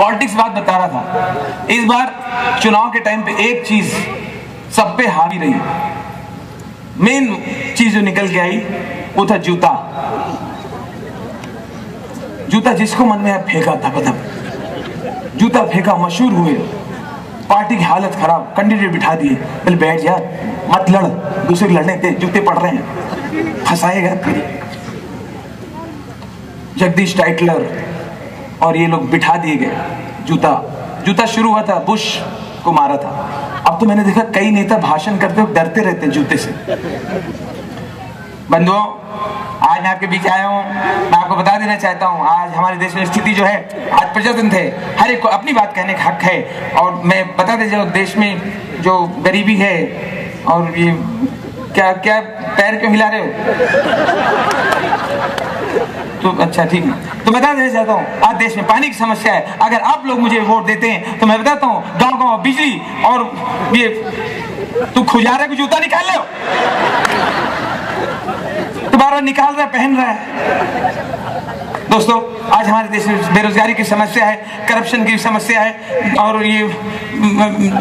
Politics बात बता रहा था। इस बार चुनाव के टाइम पे एक चीज़ सब पे हावी रही। मेन चीज़ जो निकल के आई, वो था जूता। जूता जिसको मन में फेंका था, पता। जूता फेंका, मशहूर हुए। पार्टी की हालत खराब, कैंडिडेट बिठा दिए। बोले, बैठ जा, मत लड़, दूसरे लड़ने थे जूते पड़ रहे हैं। फंसाएगा जगदीश टाइटलर और ये लोग बिठा दिए गए। जूता। जूता शुरू हुआ था, बुश को मारा था। अब तो मैंने देखा कई नेता भाषण करते हुए डरते रहते हैं जूते से। बंधुओं, आज मैं आपके बीच आया हूँ। मैं आपको बता देना चाहता हूँ, आज हमारे देश में स्थिति जो है, आज प्रजातंत्र है। हर एक को अपनी बात कहने का हक है। और मैं बता दे, जो देश में जो गरीबी है, और ये क्या क्या पैर क्यों हिला रहे हो? तो अच्छा ठीक है तो बता देना चाहता हूँ, आज देश में पानी की समस्या है। अगर आप लोग मुझे वोट देते हैं तो मैं बताता हूँ गाँव गाँव बिजली और ये, तू खुजारे को जूता निकाल ले। तुम्हारा निकाल रहा है, पहन रहा है। दोस्तों, आज हमारे देश में बेरोजगारी की समस्या है करप्शन की समस्या है, और ये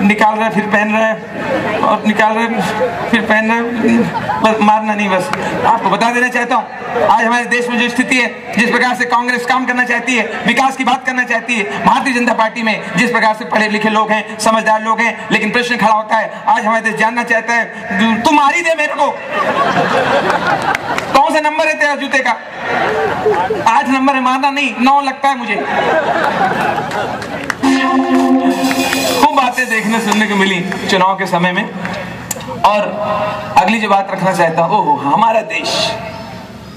निकाल रहा फिर पहन रहा है, और निकाल रहा फिर पहन रहा बस मारना नहीं, बस। आपको बता देना चाहता हूँ, आज हमारे देश में जो स्थिति है, जिस प्रकार से कांग्रेस काम करना चाहती है, विकास की बात करना चाहती है, भारतीय जनता पार्टी में जिस प्रकार से पढ़े लिखे लोग हैं, समझदार लोग हैं, लेकिन प्रश्न खड़ा होता है, आज हमारे देश जानना चाहता है तुम मारी दे मेरे को। कौन सा नंबर है तेरा जूते का? नंबर है मारना नहीं, नौ लगता है मुझे। खूब बातें देखने, सुनने को मिली चुनाव के समय में। और अगली जो बात रखना चाहता हूँ, ओहो, हमारा देश,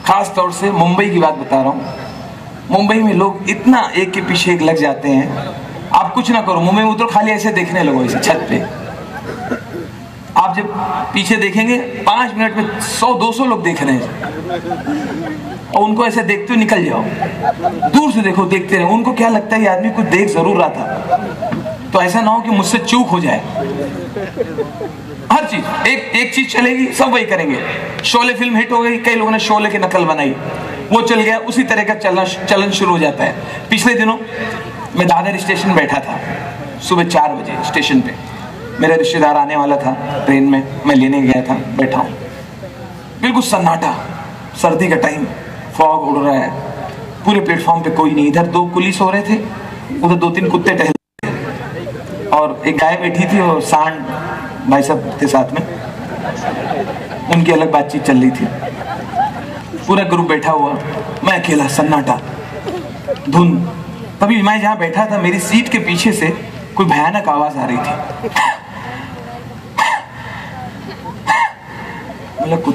खास तौर से मुंबई की बात बता रहा हूँ। मुंबई में लोग इतना एक के पीछे एक लग जाते हैं। आप कुछ ना करो, मुंबई में उतरो, खाली ऐसे देखने लगो इसे, छत पे। आप जब पीछे देखेंगे, पाँच मिनट में सौ, दो सौ लोग देख रहे हैं। और उनको ऐसे देखते हुए निकल जाओ। दूर से देखो, देखते रहे। उनको क्या लगता है ये आदमी कुछ देख ज़रूर रहा था? तो ऐसा ना हो कि मुझसे चूक हो जाए। हर चीज़, एक एक चीज़ चलेगी, सब वही करेंगे। शोले फ़िल्म हिट हो गई, कई लोगों ने शोले की नकल बनाई। वो चल गया, उसी तरह का चलना, चलन शुरू हो जाता है। पिछले दिनों मैं दादर स्टेशन बैठा था, सुबह चार बजे स्टेशन पे। मेरा रिश्तेदार आने वाला था ट्रेन में, मैं लेने गया था, बैठा हूँ। बिल्कुल सन्नाटा, सर्दी का टाइम फॉग उड़ रहा है। पूरे प्लेटफॉर्म पे कोई नहीं, इधर दो पुलिस हो रहे थे, उधर दो तीन कुत्ते टहल और एक गाय बैठी थी और सांड भाई साहब थे साथ में, उनकी अलग बातचीत चल रही थी। पूरा ग्रुप बैठा हुआ, मैं अकेला, सन्नाटा, धुन। तभी मैं जहाँ बैठा था, मेरी सीट के पीछे से कोई भयानक आवाज़ आ रही थी।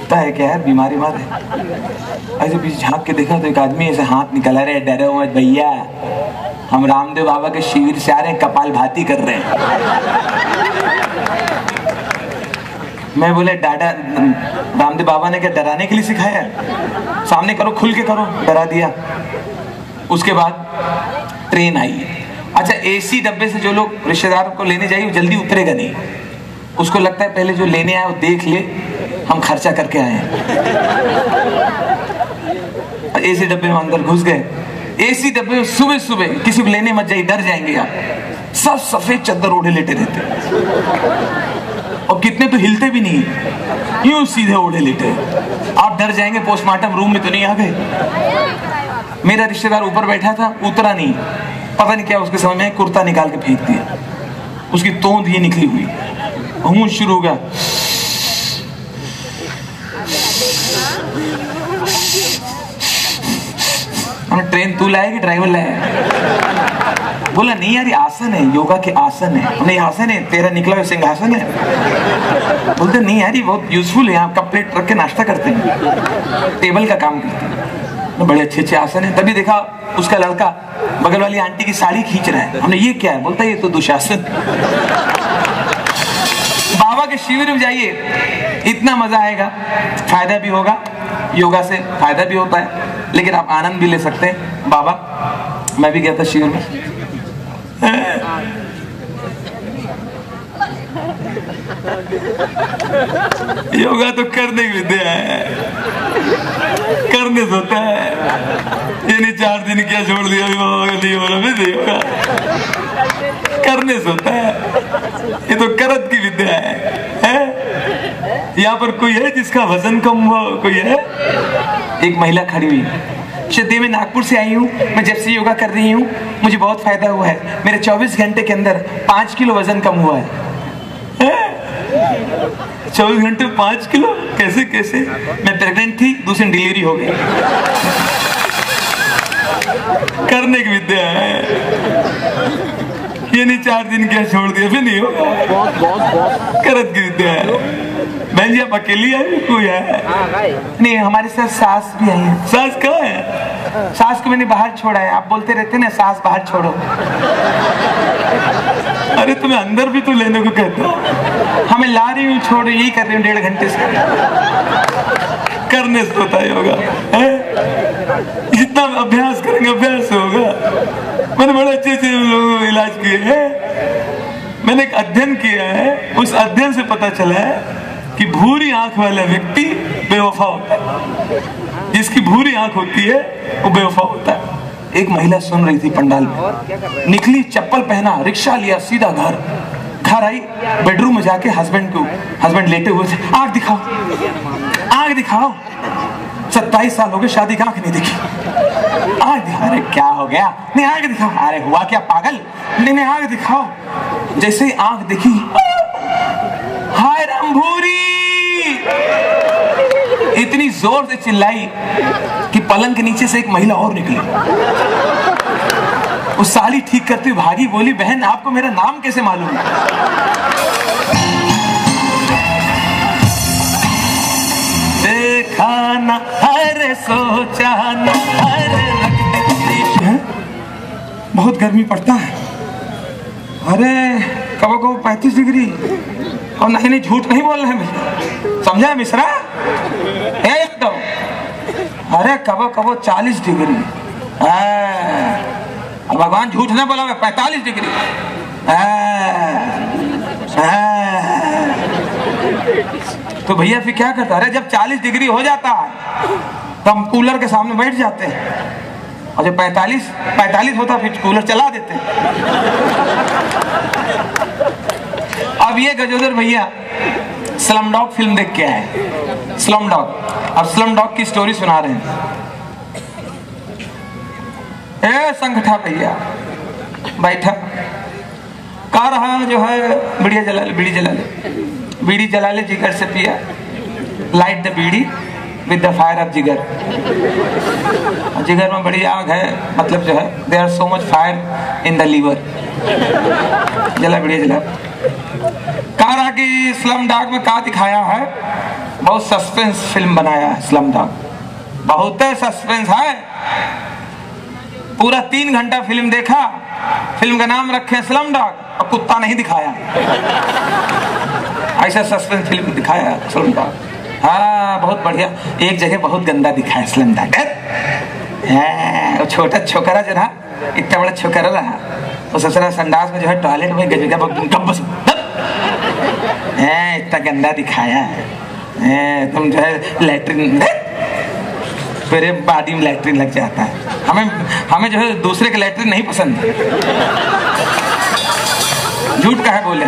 कुत्ता है क्या है बीमारी मार है। ऐसे पीछे झाँक के देखा तो एक आदमी ऐसे हाथ निकला रहे, डरे मत भैया, हम रामदेव बाबा के शिविर से आ रहे हैं, कपाल भाती कर रहे हैं। मैं बोले, डाडा, रामदेव बाबा ने क्या डराने के लिए सिखाया? सामने करो, खुल के करो। डरा दिया। उसके बाद ट्रेन आई। अच्छा एसी डब्बे से जो लोग रिश्तेदार को लेने जाएँगे जल्दी उतरेगा नहीं। उसको लगता है पहले जो लेने आए, वो देख ले। हम खर्चा करके आए हैं। एसी डब्बे में अंदर घुस गए। एसी डब्बे में सुबह सुबह किसी को लेने मत जाइए, डर जाएँगे आप। सब सफ़ेद चद्दर ओढ़े लेटे रहते और कितने तो हिलते भी नहीं यूँ सीधे ओढ़े लेटे आप डर जाएँगे पोस्टमार्टम रूम में तो नहीं आ गए। मेरा रिश्तेदार ऊपर बैठा था, उतरा नहीं। पता नहीं क्या उसके समय में कुर्ता निकाल के फेंक दिया। उसकी तोंद ये निकली हुई। शुरू हो गया। ट्रेन तू लाएगी ड्राइवर लाए? बोला, नहीं यार, ये आसन है, योगा के आसन है। नहीं आसन है, तेरा निकला हुआ सिंहासन है। बोलते, नहीं यार, ये बहुत यूजफुल है कप प्लेट रख के नाश्ता करते हैं। टेबल का काम करते हैं। तो बड़े अच्छे अच्छे आसन है। तभी देखा, उसका लड़का बगल वाली आंटी की साड़ी खींच रहा है। हमने, ये क्या है? बोलता है ये तो दुशासन। बाबा के शिविर में जाइए, इतना मज़ा आएगा। फ़ायदा भी होगा, योगा से फ़ायदा भी होता है। लेकिन आप आनंद भी ले सकते हैं। बाबा मैं भी गया था शिविर में। योगा तो करने की विद्या है। करने से होता है। ये नहीं चार दिन क्या छोड़ दिया नहीं हो नहीं होगा करने से होता है। ये तो करत की विद्या है, है? यहाँ पर कोई है जिसका वज़न कम हुआ? कोई है? एक महिला खड़ी हुई। शदी मैं नागपुर से आई हूँ। मैं जब से योगा कर रही हूँ, मुझे बहुत फ़ायदा हुआ है। मेरे 24 घंटे के अंदर पाँच किलो वज़न कम हुआ है। चौबीस घंटे पाँच किलो? कैसे कैसे? मैं प्रेग्नेंट थी, दूसरी डिलीवरी हो गई करने की विद्या है। ये नहीं चार दिन क्या छोड़ दिया? फिर नहीं होगा बहुत बहुत बहुत। करत विद्या है? बहन जी आप अकेली आई कोई है? नहीं हमारे साथ सास भी आई है। सास कहाँ है? सास को मैंने बाहर छोड़ा है। आप बोलते रहते ना सास बाहर छोड़ो। अरे तुम्हें अंदर भी तो लेने को कहते हो। हमें ला रही हूँ छोड़ यही कर रही हूँ डेढ़ घंटे से। करने से होता है योगा है? जितना अभ्यास करेंगे, अभ्यास होगा। मैंने बड़े अच्छे अच्छे लोगों को इलाज किए, हैं? मैंने एक अध्ययन किया है, उस अध्ययन से पता चला है कि भूरी आँख वाला व्यक्ति बेवफा होता है। जिसकी भूरी आँख होती है, वो बेवफा होता है। एक महिला सुन रही थी पंडाल में, निकली चप्पल पहना, रिक्शा लिया, सीधा घर घर आई बेडरूम में जाके हस्बैंड को हस्बैंड लेटे हुए थे आँख दिखाओ आँख दिखाओ। सत्ताईस साल हो गए शादी की आँख नहीं दिखी। आँख दिखा अरे क्या हो गया? नहीं आँख दिखाओ। अरे हुआ क्या पागल? नहीं आँख दिखाओ। जैसे ही आँख दिखी, हाय रामभूरी! इतनी ज़ोर से चिल्लाई कि पलंग के नीचे से एक महिला और निकली। उस साली ठीक करती भागी बोली, बहन, आपको मेरा नाम कैसे मालूम? है देखा न अरे सोचा अरे बहुत गर्मी पड़ता है। अरे कबो कबो पैंतीस डिग्री। और नहीं नहीं, झूठ नहीं बोल रहे हैं समझा मिश्रा? एकदम। अरे कबो कबो चालीस डिग्री। भगवान झूठ ना बोला पैतालीस डिग्री। हाँ। हाँ। तो भैया फिर क्या करता? अरे जब 40 डिग्री हो जाता है तो हम कूलर के सामने बैठ जाते हैं। और जब 45 45 होता फिर कूलर चला देते हैं। अब ये गजोदर भैया, स्लम डॉग फ़िल्म देख के आए। Slum dog. और स्लम डॉग की स्टोरी सुना रहे हैं। ए, संगठा भैया, बैठा। कह रहा जो है बीड़ी जला ले बीड़ी जला ले बीड़ी जला ले, जिगर से पिया। Light the bidi with the fire of jigar. जिगर में बड़ी आग है मतलब जो है they are so much fire in the liver जला, बीड़ी जला। कह कि स्लम डॉग में क्या दिखाया है, बहुत सस्पेंस फ़िल्म बनाया है स्लम डॉग बहुत सस्पेंस है। पूरा तीन घंटा फ़िल्म देखा फ़िल्म का नाम रखे स्लम डॉग और कुत्ता नहीं दिखाया। ऐसा सस्पेंस फ़िल्म दिखाया स्लम डॉग हाँ बहुत बढ़िया। एक जगह बहुत गंदा दिखाया स्लम डॉग हाँ, छोटा छोकरा जो रहा इतना बड़ा छोकरा रहा वो ससुरा संडास में जो है टॉयलेट में गजगा हाँ, इतना गंदा दिखाया। है हाँ, तुम जो है लैट्रिन मेरे बॉडी में लैट्रिन लग जाता है। हमें हमें जो है दूसरे के लैट्रिन नहीं पसंद। झूठ का है बोले?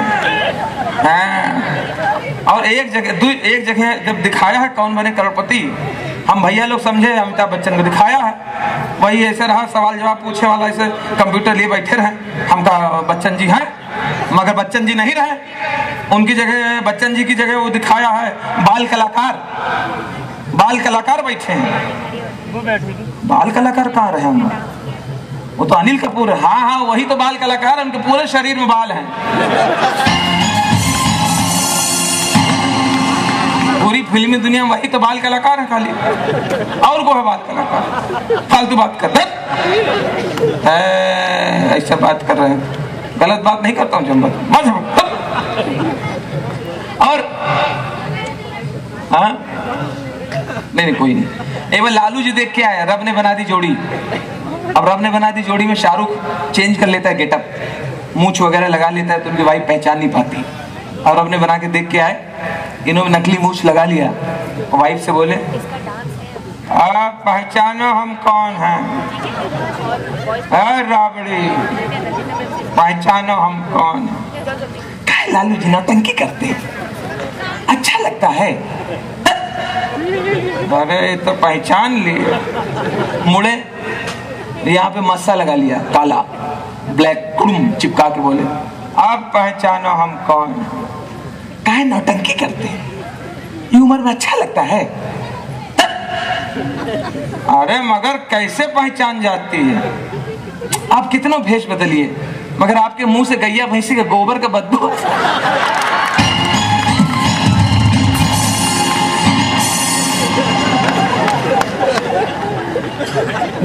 हाँ। और एक जगह एक जगह जब दिखाया है कौन बने करोड़पति हम भैया लोग समझे अमिताभ बच्चन को दिखाया है। वही ऐसे रहा सवाल जवाब पूछे वाला ऐसे कंप्यूटर लिए बैठे रहे। हम कहा बच्चन जी हैं मगर बच्चन जी नहीं रहे। उनकी जगह बच्चन जी की जगह वो दिखाया है बाल कलाकार। बाल कलाकार बैठे हैं। बाल कलाकार कहाँ रहे हम? वो तो अनिल कपूर है। हाँ हाँ वही तो बाल कलाकार उनके पूरे शरीर में बाल हैं। फिल्मी दुनिया में वही तो बाल कलाकार है खाली। और को है बाल कलाकार। फालतू बात कर रहे ऐसा बात कर रहे हैं। गलत बात नहीं करता हूँ जम्बत मत और हाँ? नहीं नहीं, कोई नहीं। एक बार लालू जी देख के आया, रब ने बना दी जोड़ी। अब रब ने बना दी जोड़ी में शाहरुख चेंज कर लेता है गेटअप मूछ वगैरह लगा लेता है तो उनकी वाइफ पहचान नहीं पाती। और अपने बना के देख के आए। इन्होंने नकली मूछ लगा लिया। वाइफ से बोले आप पहचानो हम कौन हैं? राबड़ी, पहचानो हम कौन? काय लालू जी, नौटंकी करते अच्छा लगता है। अरे तो पहचान लिए। मुड़े, यहाँ पे मस्सा लगा लिया, काला, ब्लैक, कुड़ुम, चिपका के बोले। अब पहचानो हम कौन। काहे नौटंकी करते हैं। ये उम्र में अच्छा लगता है। अरे मगर कैसे पहचान जाती है? आप कितना भेष बदलिए। मगर आपके मुँह से गैया, भैंसी के गोबर का बदबू।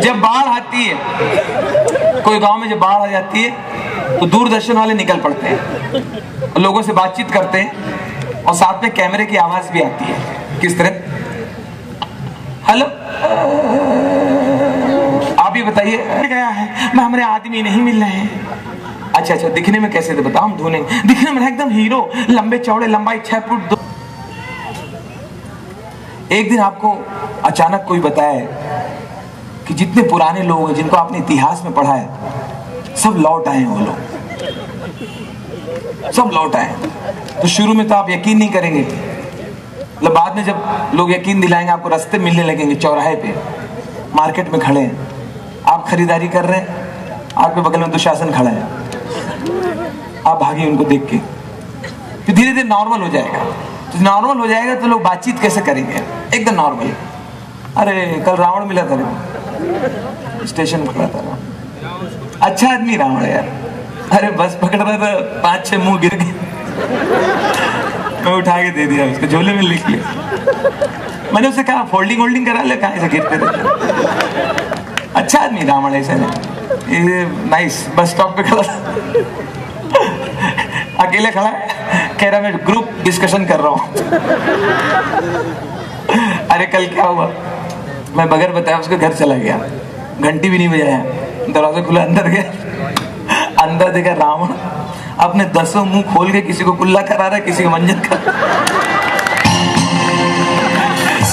जब बाढ़ आती है, कोई गाँव में जब बाढ़ आ जाती है तो दूरदर्शन वाले निकल पड़ते हैं। लोगों से बातचीत करते हैं और साथ में कैमरे की आवाज़ भी आती है। किस तरह? हेलो? आप ही बताइए। गया है। मैं, हमारे आदमी नहीं मिल रहे हैं। अच्छा अच्छा दिखने में कैसे थे? बताओ, हम धोने दिखने में एकदम हीरो, लंबे चौड़े, लंबाई छह फुट दो। एक दिन आपको अचानक कोई बताया कि जितने पुराने लोग हैं, जिनको आपने इतिहास में पढ़ा है सब लौट आए वो लोग। सब लौट आए। तो शुरू में तो आप यकीन नहीं करेंगे। मतलब बाद में जब लोग यकीन दिलाएँगे, आपको रास्ते मिलने लगेंगे चौराहे पे। मार्केट में खड़े हैं। आप खरीदारी कर रहे हैं आपके बगल में दुशासन खड़ा है। आप भागे उनको देख के। फिर धीरे धीरे नॉर्मल हो जाएगा। तो नॉर्मल हो जाएगा तो लोग बातचीत कैसे करेंगे? एकदम नॉर्मल अरे, कल रावण मिला था स्टेशन खड़ा था। अच्छा आदमी रावण यार। अरे बस पकड़ रहा था, पाँच, छह मुँह गिर गए। मैं उठा के दे दिया उसको, झोले में लिख लिया। मैंने उसे कहा फोल्डिंग वोल्डिंग करा ले, कहा गिरते रहते अच्छा आदमी रावण ऐसे ये नाइस बस स्टॉप पे खड़ा अकेले खड़ा कह रहा, मैं ग्रुप डिस्कशन कर रहा हूँ। अरे कल क्या हुआ? मैं बगैर बताया उसके घर चला गया। घंटी भी नहीं बजाया। दरवाज़ा खुला अंदर गया। अंदर देखा रावण अपने दसों मुँह खोल के किसी को कुल्ला करा रहा है, किसी को मंजन कर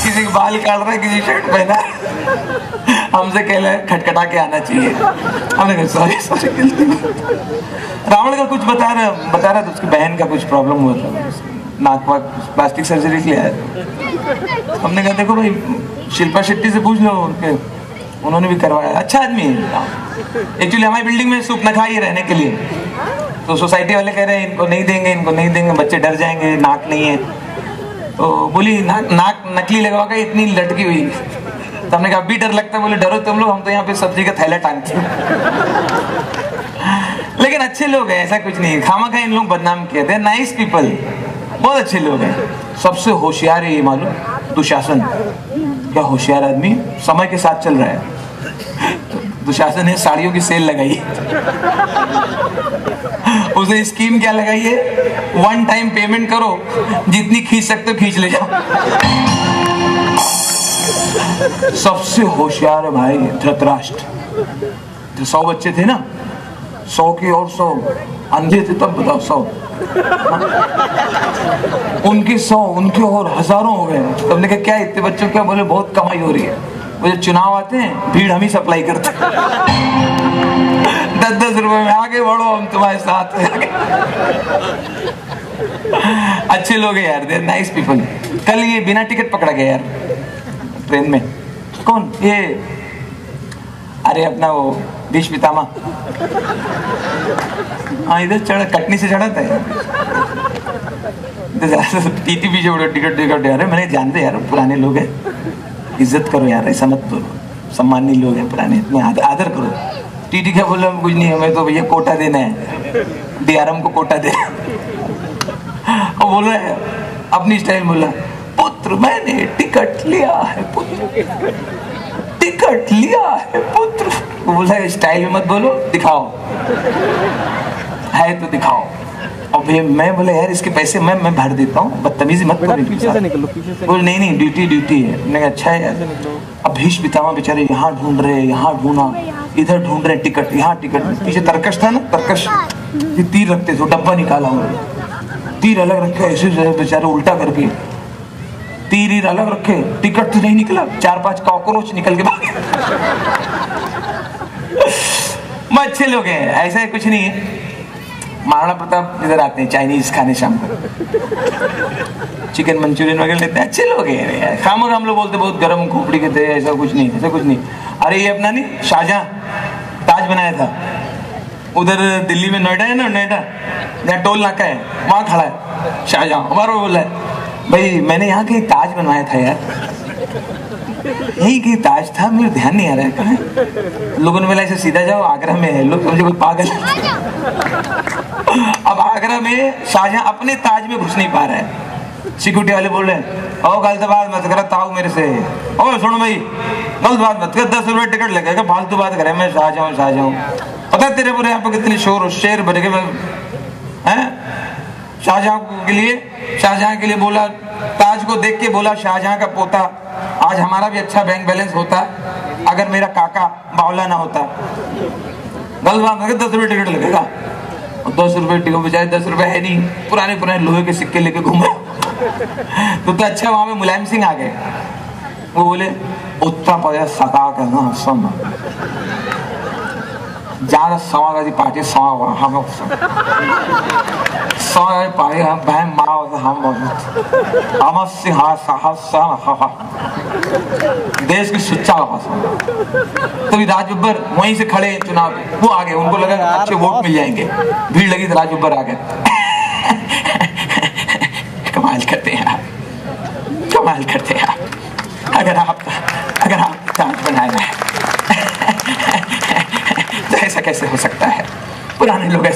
किसी को बाल काट रहा है, किसी शर्ट पहना हमसे कह रहे खटखटा के आना चाहिए। हमने कहा सॉरी सॉरी रावण का कुछ बता रहा बता रहा था उसकी बहन का कुछ प्रॉब्लम हुआ था। नाक वाक प्लास्टिक सर्जरी के लिए हमने कहा, देखो भाई, शिल्पा शेट्टी से पूछ लो उनके उन्होंने भी करवाया। अच्छा आदमी है। एक्चुअली हमारी बिल्डिंग में सूप न खाइए रहने के लिए। तो सोसाइटी वाले कह रहे हैं, इनको नहीं देंगे, इनको नहीं देंगे, बच्चे डर जाएँगे, नाक नहीं है। तो बोली नाक नाक नकली लगवा के इतनी लटकी हुई। तो हमने कहा, अभी डर लगता है। बोले, डरो तुम लोग, हम तो यहाँ पे सब्ज़ी का थैला टांगते लेकिन अच्छे लोग हैं, ऐसा कुछ नहीं है। खामा खा इन लोग बदनाम किए थे। नाइस पीपल बहुत अच्छे लोग हैं। सबसे होशियार है ये मालूम। दुशासन। क्या होशियार आदमी समय के साथ चल रहा है। दुशासन ने साड़ियों की सेल लगाई। उसने स्कीम क्या लगाई है? वन टाइम पेमेंट करो, जितनी खींच सकते हो खींच ले जाओ। सबसे होशियार भाई धृतराष्ट्र। सौ बच्चे थे ना? सौ के और सौ। अंधे थे, तब बताओ सौ। उनके सौ, उनके और हज़ारों हो गए। तो हमने कहा, क्या इतने बच्चों क्या बोले? बहुत कमाई हो रही है। वो जब चुनाव आते हैं, भीड़ हम ही सप्लाई करते दस दस रुपए में, आगे बढ़ो, हम तुम्हारे साथ हैं। अच्छे लोग हैं यार देर नाइस पीपल कल ये बिना टिकट पकड़ा गया यार, ट्रेन में। कौन? ये, अरे अपना वो बीच पितामा हाँ इधर चढ़ा कटनी से चढ़ा था। टीटी पीछे बड़ा टिकट टिकट यार मैंने जानते यार पुराने लोग हैं। इज़्ज़त करो यार ऐसा मत बोलो सम्मानी लोग हैं पुराने इतने आदर, करो। टीटी क्या बोला कुछ नहीं हमें तो भैया कोटा देना है। डीआरएम को कोटा देना और बोल रहा है अपनी स्टाइल बोला पुत्र मैंने टिकट लिया है पुत्र। टिकट लिया है पुत्र। वो बोला स्टाइल में मत बोलो दिखाओ। है तो दिखाओ। और भैया मैं बोला यार इसके पैसे मैं मैं भर देता हूँ बदतमीजी मत करो पीछे से निकलो पीछे से बोले नहीं नहीं ड्यूटी ड्यूटी है। मैंने अच्छा है यार। अब भीष पितामा बेचारे यहाँ ढूंढ रहे यहाँ ढूंढा इधर ढूंढ रहे टिकट यहाँ टिकट। पीछे तरकश था ना तरकश। तीर रखते थे डब्बा निकाला उन्होंने। तीर अलग रखे ऐसे बेचारे उल्टा करके। तीर ईर अलग रखे, टिकट तो नहीं निकला। चार पाँच कॉकरोच निकल के मैं अच्छे लोग हैं ऐसा है कुछ नहीं है। महाराणा प्रताप इधर आते हैं, चाइनीज़ खाने शाम को चिकन मंचूरियन वगैरह लेते हैं। अच्छे लोग हैं खामो हम लोग बोलते बहुत गर्म खोपड़ी के थे, ऐसा कुछ नहीं, ऐसा कुछ नहीं। अरे ये अपना नहीं, शाहजहां, ताज बनाया था। उधर दिल्ली में नोएडा है ना, नोएडा? जहाँ टोल नाका है, वहाँ खड़ा है, शाहजहां, हमारा बोला है। भाई मैंने यहाँ के ताज बनवाया था यार। यही कहीं ताज था मेरे ध्यान नहीं आ रहा है कहा लोगों ने बोला ऐसे सीधा जाओ आगरा में है। लोग समझे कोई पागल अब आगरा में शाहजहां अपने ताज में घुस नहीं पा रहा है। सिक्योरिटी वाले बोल रहे हैं ओ गलत बात मत कर ताऊ मेरे से। ओ सुनो भाई गलत बात मत कर दस रुपए टिकट लगेगा फालतू बात करे मैं शाहजहां शाहजहां पता है तेरे पूरे यहाँ पे कितनी शोर शेर भर के हैं? शाहजहां के लिए शाहजहां के लिए बोला ताज को देख के बोला शाहजहां का पोता आज हमारा भी अच्छा बैंक बैलेंस होता अगर मेरा काका बावला ना होता। गलत बात दस रुपये टिकट लगेगा। दस रुपए टिकट बजाय दस रुपए है नहीं पुराने पुराने लोहे के सिक्के लेके घूम। तो, तो अच्छा वहाँ में मुलायम सिंह आ गए। वो बोले उत्तर प्रदेश सरकार का ना सुन ज़्यादा समाजवादी पार्टी समा हम लोग समाजवादी पार्टी हम बहन माँ हम हम सिंह देश की सुच्चा तो राज बब्बर वहीं से खड़े चुनाव वो आ गए उनको लगा अच्छे वोट मिल जाएँगे। भीड़ लगी तो राज बब्बर आ गए कमाल करते हैं आप कमाल करते हैं आप अगर आप अगर आप ताज बनाए हैं तो ऐसा कैसे हो सकता है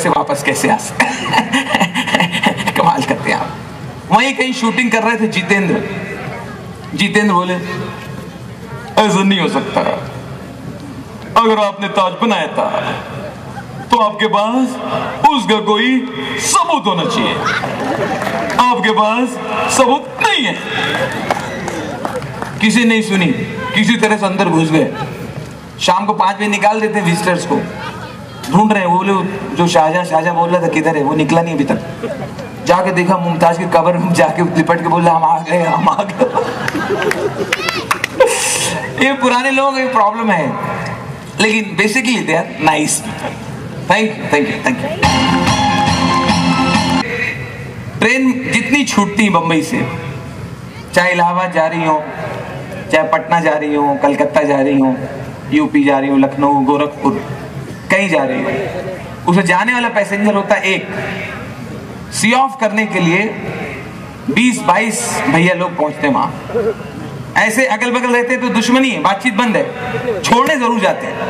ऐसे वापस कैसे आ सकते कमाल करते हैं आप। वहीं कहीं शूटिंग कर रहे थे जितेंद्र। जितेंद्र बोले, ऐसा नहीं हो सकता। अगर आपने ताज बनाया था तो आपके पास उसका कोई सबूत होना चाहिए। आपके पास सबूत नहीं है। किसी नहीं सुनी, किसी तरह से अंदर घुस गए। शाम को पाँच बजे निकाल देते विजिटर्स को। ढूंढ रहे वो लोग जो शाहजहां शाहजहां बोल रहा था किधर है, वो निकला नहीं अभी तक। जाके देखा मुमताज़ की कबर में, जाके लिपट के बोला, हम आ गए, हम आ गए। ये पुराने लोगों की प्रॉब्लम है। लेकिन basically they are nice thank you thank you thank you train जितनी छूटती बम्बई से, चाहे इलाहाबाद जा रही हो, चाहे पटना जा रही हो, कलकत्ता जा रही हो, यूपी जा रही हो, लखनऊ, गोरखपुर कहीं जा रही हो। उसे जाने वाला पैसेंजर होता है एक। सी ऑफ़ करने के लिए 20-22 भैया लोग पहुँचते वहाँ। ऐसे अगल बगल रहते तो दुश्मनी है, बातचीत बंद है। छोड़ने ज़रूर जाते हैं।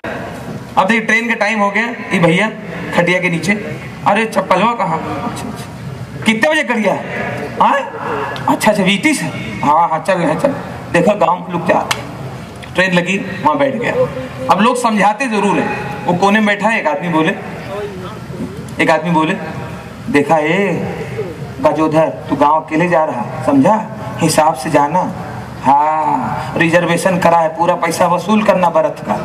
अब देखिए, ट्रेन का टाइम हो गया। ये भैया, खटिया के नीचे। अरे चप्पलवा कहा? अच्छा अच्छा। कितने बजे खटिया हाँ? अच्छा अच्छा वीटी से। हाँ हाँ चल रहे चल। देखा, गाँव लोग क्या ट्रेन लगी, वहाँ बैठ गया। अब लोग समझाते ज़रूर है। वो कोने में बैठा है, एक आदमी बोले। एक आदमी बोले, देखा ए गजोधर, तू गाँव अकेले जा रहा, समझा? हिसाब से जाना। हाँ रिजर्वेशन करा है, पूरा पैसा वसूल करना बरत का।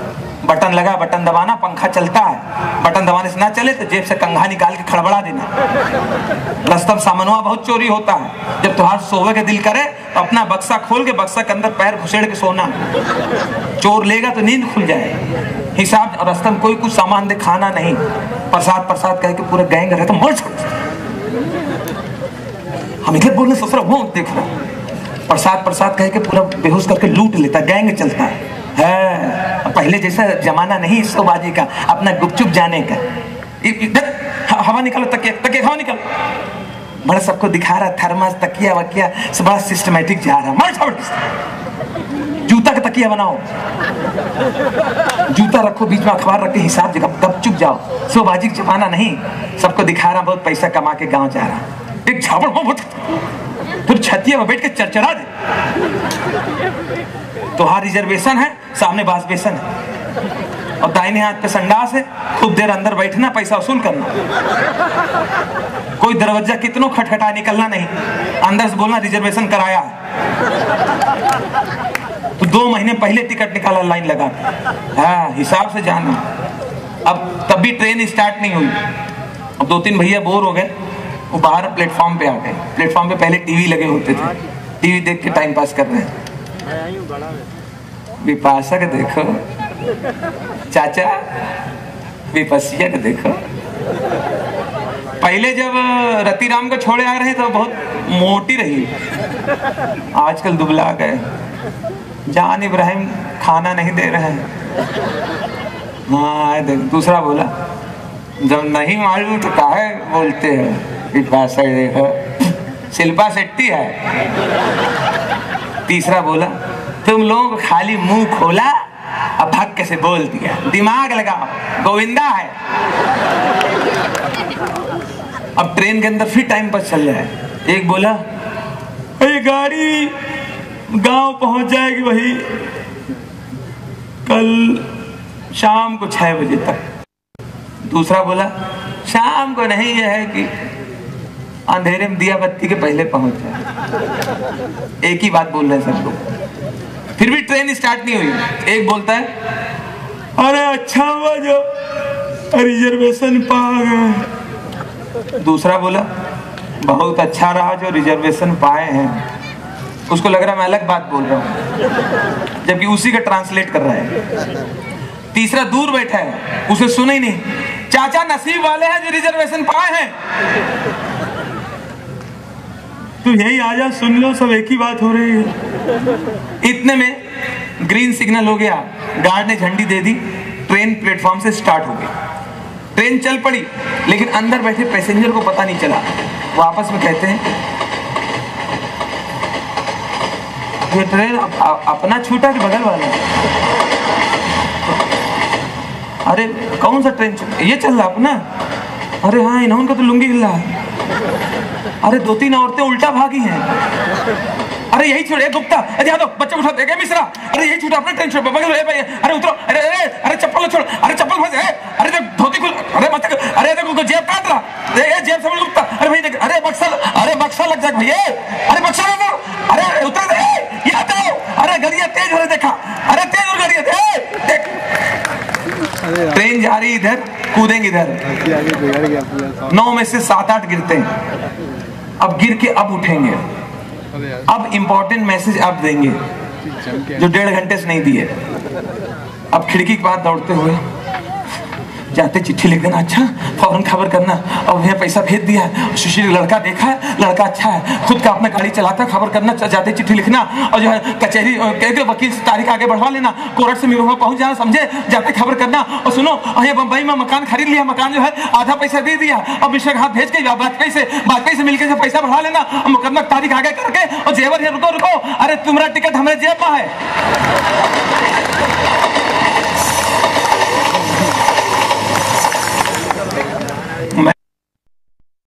बटन लगा, बटन दबाना, पंखा चलता है। बटन दबाने से ना चले तो जेब से कंघा निकाल के खड़बड़ा देना। रस्तम सामनुआ बहुत चोरी होता है। जब तुहार सोवे के दिल करे तो अपना बक्सा खोल के, बक्सा के अंदर पैर घुसेड़ के सोना। चोर लेगा तो नींद खुल जाए। हिसाब और रस्तम कोई कुछ सामान दे, खाना नहीं। प्रसाद प्रसाद कह के पूरा गैंग रहे तो मर हम इधर बोलने सोच रहा वो देख प्रसाद प्रसाद कह के पूरा बेहोश करके लूट लेता गैंग चलता है। है। पहले जैसा जमाना नहीं सोबाजी का, अपना गुपचुप जाने का। हवा निकालो, तकिया तकिया हवा निकालो। बड़ा सबको दिखा रहा, थर्मस, तकिया वकिया, सब बड़ा सिस्टमेटिक जा रहा। मार जूता का तकिया बनाओ। जूता रखो, बीच में अखबार रख के हिसाब जगह गप चुप जाओ। सोबाजी जमाना नहीं। सबको दिखा रहा, बहुत पैसा कमा के गाँव जा रहा। एक झापड़ फिर छतिया में बैठ के चरचरा दे। तो हाँ रिजर्वेशन है, सामने बास बेसन है। और दाहिने हाथ पे संडास है, खूब देर अंदर बैठना, पैसा वसूल करना। कोई दरवाज़ा कितनों खटखटा निकलना नहीं, अंदर से बोलना रिजर्वेशन कराया। तो दो महीने पहले टिकट निकाला, लाइन लगा। हाँ हिसाब से जाना। अब तब भी ट्रेन स्टार्ट नहीं हुई। अब दो तीन भैया बोर हो गए, वो बाहर प्लेटफॉर्म पे आ गए। प्लेटफॉर्म पे पहले टीवी लगे होते थे। टीवी देख के टाइम पास कर रहे हैं। विपाशा के देखो। चाचा विपसिया के देखो। पहले जब रतिराम को छोड़े आ रहे तो बहुत मोटी रही। आजकल दुबला गए। जान इब्राहिम खाना नहीं दे रहे। हैं देख, दूसरा बोला, जब नहीं मालूम तो काहे बोलते हैं? कि पैसा देखो। शिल्पा शेट्टी है। तीसरा बोला तुम लोगों को खाली मुँह खोला अब भाग कैसे बोल दिया। दिमाग लगाओ, गोविंदा है। अब ट्रेन के अंदर फिर टाइम पर चल है। एक बोला, अरे गाड़ी, गाँव पहुँच जाएगी वही कल शाम को छह बजे तक। दूसरा बोला, शाम को नहीं, यह है कि अंधेरे में दिया बत्ती के पहले पहुँच जाए। एक ही बात बोल रहे हैं सब लोग। फिर भी ट्रेन स्टार्ट नहीं हुई। एक बोलता है, अरे अच्छा हुआ जो रिजर्वेशन पा गए दूसरा बोला, बहुत अच्छा रहा जो रिजर्वेशन पाए हैं। उसको लग रहा है मैं अलग बात बोल रहा हूँ, जबकि उसी का ट्रांसलेट कर रहा है। तीसरा दूर बैठा है, उसे सुने ही नहीं। चाचा नसीब वाले हैं जो रिजर्वेशन पाए हैं। तो यही आ जा सुन लो सब एक ही बात हो रही है। इतने में ग्रीन सिग्नल हो गया। गार्ड ने झंडी दे दी ट्रेन प्लेटफॉर्म से स्टार्ट हो गई। ट्रेन चल पड़ी लेकिन अंदर बैठे पैसेंजर को पता नहीं चला। वो आपस में कहते हैं ये ट्रेन अप, अप, अपना छूटा कि बगल वाला? अरे कौन सा ट्रेन ये चल रहा अपना? अरे हाँ इन्होंने तो लुंगी हिल रहा है। अरे दो तीन औरतें उल्टा भागी हैं। अरे यही छोड़े गुप्ता अरे यादव बच्चे उठा देगा मिश्रा? अरे यही छूटा अपने ट्रेन छोड़ बगल भाई अरे उतरो अरे अरे अरे चप्पल छोड़ अरे चप्पल फंस ए अरे देख धोती खुल अरे मत अरे देखो को जेब काट रहा। ए ए जेब से गुप्ता। अरे भाई देख अरे बक्सा अरे बक्सा लग जाए भैया अरे बक्सा लग अरे उतर दे ये हटाओ। अरे गलिया तेज हो रही देखा। अरे तेज हो गलिया दे देख। ट्रेन जा रही इधर कूदेंगे इधर। नौ में से सात आठ गिरते हैं। अब गिर के अब उठेंगे। अब इंपॉर्टेंट मैसेज आप देंगे जो डेढ़ घंटे से नहीं दिए। अब खिड़की के बाहर दौड़ते हुए जाते चिट्ठी लिख देना अच्छा फ़ौरन खबर करना। और भैया पैसा भेज दिया सुशील, लड़का देखा है, लड़का अच्छा है। खुद का अपना गाड़ी चलाता है खबर करना जाते चिट्ठी लिखना। और जो है, कचहरी के वकील से तारीख आगे बढ़वा लेना। कोर्ट से मेरे पहुँच जाना, समझे? जाते खबर करना। और सुनो अरे बम्बई में मकान खरीद लिया, मकान जो है, आधा पैसा दे दिया। और मिश्र हाथ भेज के वाजपेयी से वाजपेयी से मिलकर पैसा बढ़ा लेना। और मुकदमा तारीख आगे करके, और जेवर है, रुको रुको। अरे, तुम्हारा टिकट हमारे जेब में है।